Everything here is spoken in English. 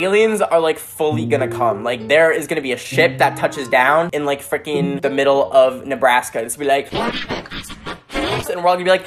Aliens are like fully gonna come. Like there is gonna be a ship that touches down in like freaking the middle of Nebraska. It's gonna be like, and we're all gonna be like,